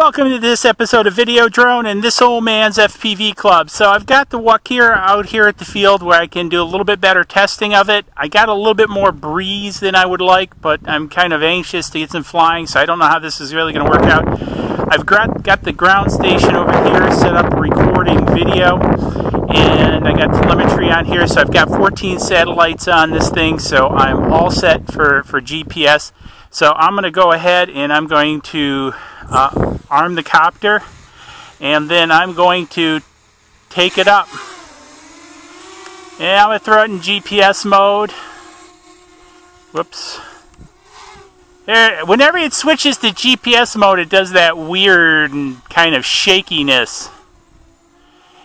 welcome to this episode of Video Drone and this old man's FPV club. So I've got the Walkera out here at the field where I can do a little bit better testing of it. I got a little bit more breeze than I would like, but I'm kind of anxious to get some flying, so I don't know how this is really going to work out. I've got, got the ground station over here set up recording video, and I got telemetry on here, so I've got 14 satellites on this thing, so I'm all set for, for GPS. So I'm going to go ahead and I'm going to uh, arm the copter and then I'm going to take it up. And I'm going to throw it in GPS mode. Whoops. There, whenever it switches to GPS mode, it does that weird kind of shakiness.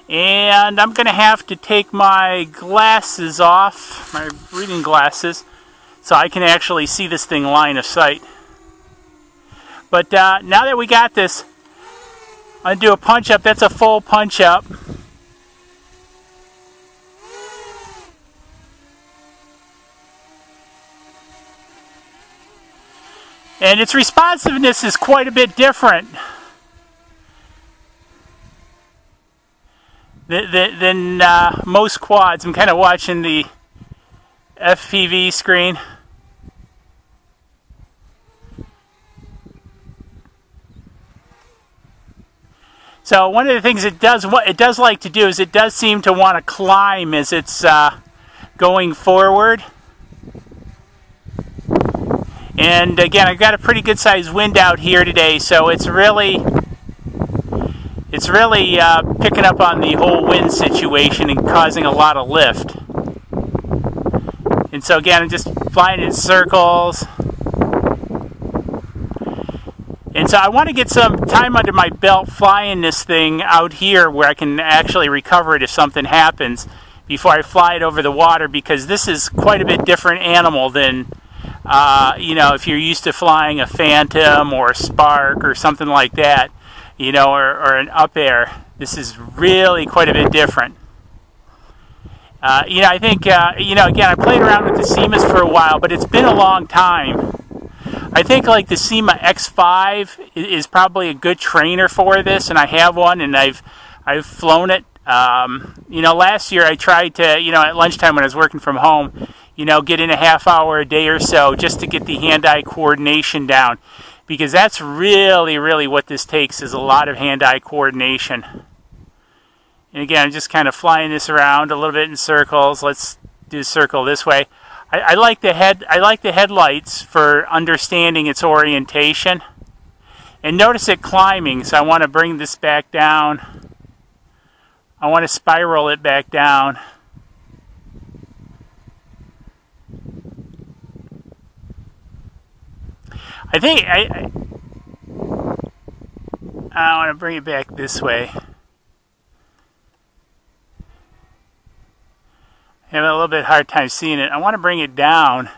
And I'm going to have to take my glasses off, my reading glasses, so I can actually see this thing line of sight. But uh, now that we got this, I'm going to do a punch up. That's a full punch up. And its responsiveness is quite a bit different than, than uh, most quads. I'm kind of watching the FPV screen. So one of the things it does, what it does like to do is it does seem to want to climb as it's uh, going forward. And again, I've got a pretty good sized wind out here today, so it's really, it's really uh, picking up on the whole wind situation and causing a lot of lift. And so again, I'm just flying in circles. And so I want to get some time under my belt flying this thing out here where I can actually recover it if something happens before I fly it over the water because this is quite a bit different animal than, uh, you know, if you're used to flying a Phantom or a Spark or something like that, you know, or, or an up air. This is really quite a bit different. Uh, you know, I think, uh, you know, again, I played around with the Symas for a while, but it's been a long time. I think like the Syma X5 is probably a good trainer for this, and I have one, and I've I've flown it. Um, you know, last year I tried to, you know, at lunchtime when I was working from home, you know, get in a half hour a day or so just to get the hand-eye coordination down, because that's really, really what this takes is a lot of hand-eye coordination. And again, I'm just kind of flying this around a little bit in circles. Let's do a circle this way. I, I, like the head. I like the headlights for understanding its orientation. And notice it climbing, so I want to bring this back down. I want to spiral it back down. I think I, I, I want to bring it back this way. Having a little bit hard time seeing it. I want to bring it down.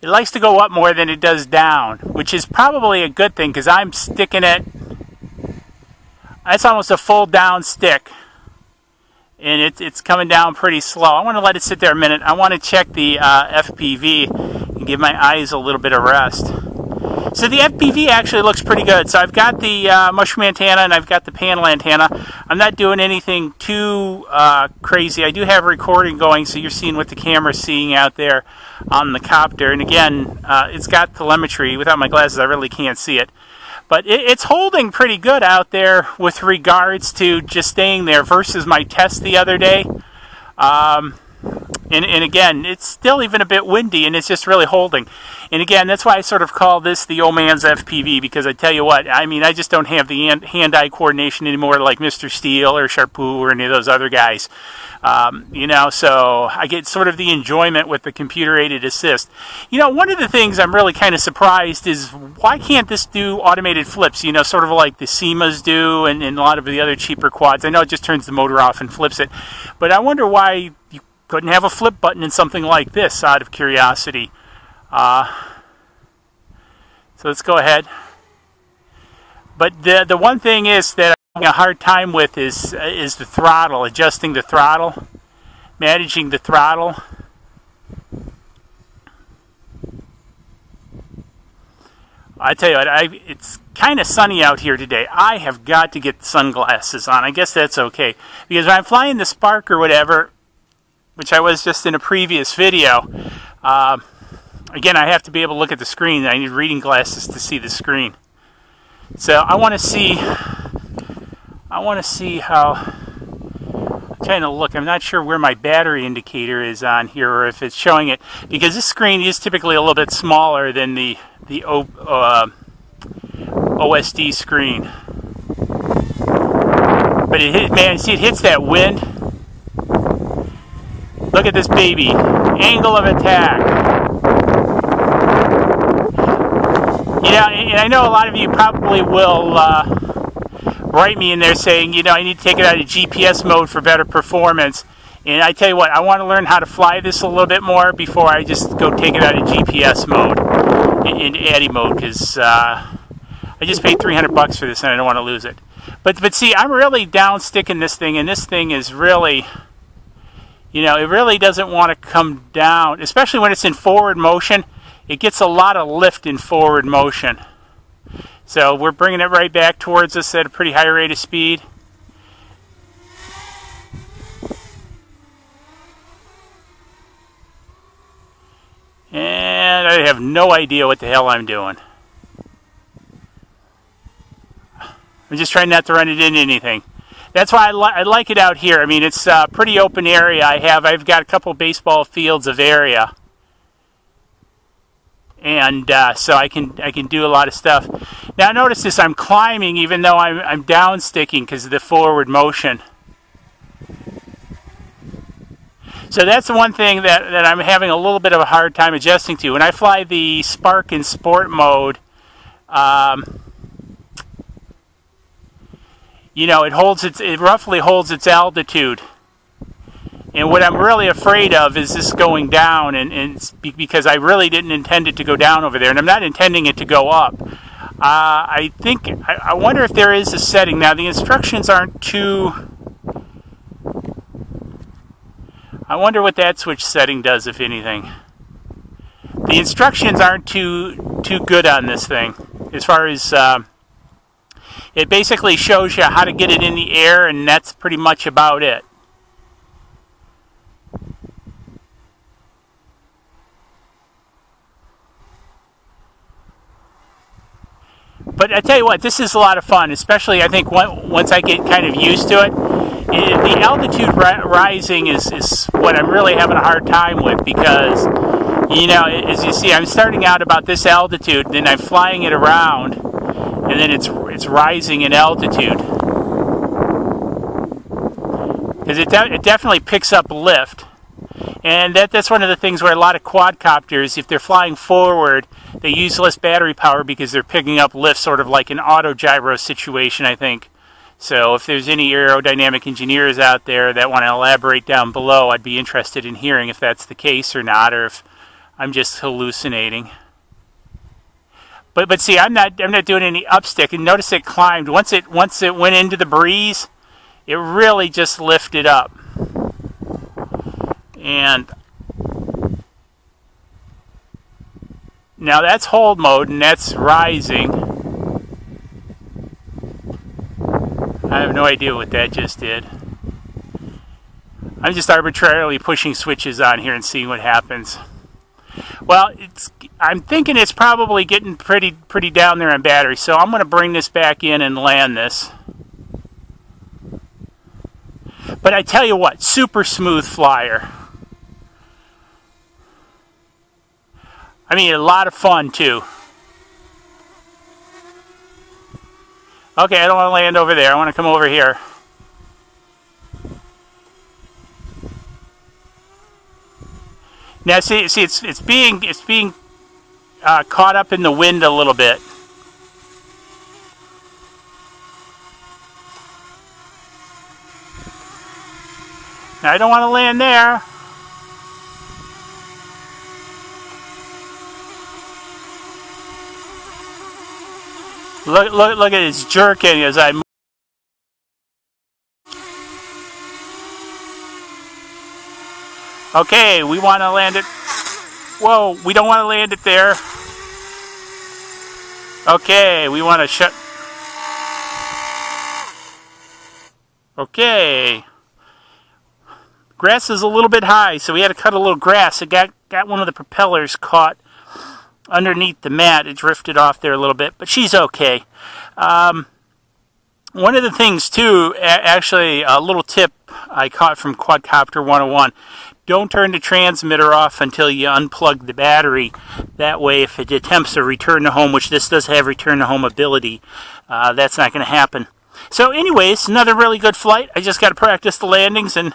It likes to go up more than it does down, which is probably a good thing because I'm sticking it. That's almost a full down stick. And it, it's coming down pretty slow. I want to let it sit there a minute. I want to check the uh, FPV and give my eyes a little bit of rest. So the FPV actually looks pretty good. So I've got the uh, mushroom antenna and I've got the panel antenna. I'm not doing anything too uh, crazy. I do have recording going, so you're seeing what the camera's seeing out there on the copter. And again, uh, it's got telemetry. Without my glasses, I really can't see it. But it, it's holding pretty good out there with regards to just staying there versus my test the other day. Um, and, and again, it's still even a bit windy and it's just really holding. And again, that's why I sort of call this the old man's FPV because I tell you what, I mean, I just don't have the hand-eye coordination anymore like Mr. Steele or Charpu or any of those other guys. Um, you know, so I get sort of the enjoyment with the computer-aided assist. You know, one of the things I'm really kind of surprised is why can't this do automated flips, you know, sort of like the Symas do and, and a lot of the other cheaper quads. I know it just turns the motor off and flips it, but I wonder why couldn't have a flip button in something like this out of curiosity. Uh, so let's go ahead. But the, the one thing is that I'm having a hard time with is, uh, is the throttle, adjusting the throttle, managing the throttle. I tell you what, I, it's kind of sunny out here today. I have got to get sunglasses on. I guess that's okay. Because when I'm flying the Spark or whatever, which I was just in a previous video, uh, again, I have to be able to look at the screen. I need reading glasses to see the screen. So I want to see, I want to see how, I'm trying to look, I'm not sure where my battery indicator is on here or if it's showing it, because this screen is typically a little bit smaller than the, the uh, OSD screen. But it hit, man, see it hits that wind. Look at this baby. Angle of attack. You know, and I know a lot of you probably will uh, write me in there saying, you know, I need to take it out of GPS mode for better performance. And I tell you what, I want to learn how to fly this a little bit more before I just go take it out of GPS mode in, ATTI mode because uh, I just paid 300 bucks for this and I don't want to lose it. But but see, I'm really down sticking this thing, and this thing is really, you know, it really doesn't want to come down, especially when it's in forward motion it gets a lot of lift in forward motion. So we're bringing it right back towards us at a pretty high rate of speed. And I have no idea what the hell I'm doing. I'm just trying not to run it into anything. That's why I, li I like it out here. I mean, it's a pretty open area I have. I've got a couple baseball fields of area and uh, so I can I can do a lot of stuff. Now notice this: I'm climbing even though I'm I'm down sticking because of the forward motion. So that's the one thing that, that I'm having a little bit of a hard time adjusting to. When I fly the Spark in sport mode, um, you know, it holds its it roughly holds its altitude. And what I'm really afraid of is this going down, and, and because I really didn't intend it to go down over there, and I'm not intending it to go up. Uh, I think, I, I wonder if there is a setting. Now, the instructions aren't too. I wonder what that switch setting does, if anything. The instructions aren't too too good on this thing, as far as uh, it basically shows you how to get it in the air, and that's pretty much about it. But I tell you what, this is a lot of fun, especially I think once I get kind of used to it. the altitude rising is, is what I'm really having a hard time with because, you know, as you see, I'm starting out about this altitude, then I'm flying it around, and then it's it's rising in altitude. Because it, de it definitely picks up lift. And that, that's one of the things where a lot of quadcopters, if they're flying forward, they use less battery power because they're picking up lift, sort of like an auto gyro situation, I think. So if there's any aerodynamic engineers out there that want to elaborate down below, I'd be interested in hearing if that's the case or not, or if I'm just hallucinating. But but see, I'm not I'm not doing any upstick. And notice it climbed once it once it went into the breeze, it really just lifted up. And now that's hold mode and that's rising. I have no idea what that just did. I'm just arbitrarily pushing switches on here and seeing what happens. Well, it's I'm thinking it's probably getting pretty pretty down there in battery, so I'm going to bring this back in and land this. But I tell you what, super smooth flyer. I mean, a lot of fun too. Okay, I don't want to land over there. I want to come over here. Now, see, see, it's it's being it's being uh, caught up in the wind a little bit. Now, I don't want to land there. Look, look, look at his jerking as I Okay, we want to land it. Whoa, we don't want to land it there. Okay, we want to shut... Okay. Grass is a little bit high, so we had to cut a little grass. It got, got one of the propellers caught underneath the mat. It drifted off there a little bit, but she's okay. Um, one of the things, too, actually, a little tip I caught from Quadcopter 101 don't turn the transmitter off until you unplug the battery. That way, if it attempts a return to home, which this does have return to home ability, uh, that's not going to happen. So anyways, another really good flight. I just got to practice the landings and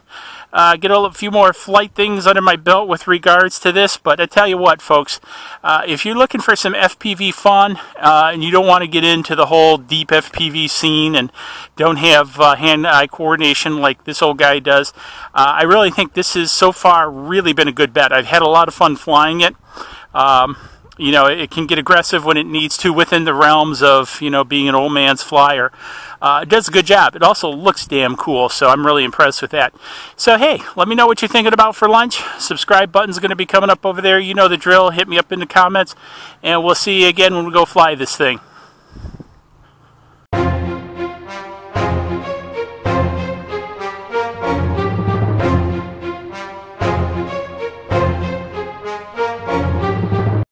uh, get a few more flight things under my belt with regards to this. But I tell you what, folks, uh, if you're looking for some FPV fun uh, and you don't want to get into the whole deep FPV scene and don't have uh, hand-eye coordination like this old guy does, uh, I really think this has so far really been a good bet. I've had a lot of fun flying it. Um, you know, it can get aggressive when it needs to within the realms of, you know, being an old man's flyer. Uh, it does a good job. It also looks damn cool, so I'm really impressed with that. So, hey, let me know what you're thinking about for lunch. Subscribe button's going to be coming up over there. You know the drill. Hit me up in the comments, and we'll see you again when we go fly this thing.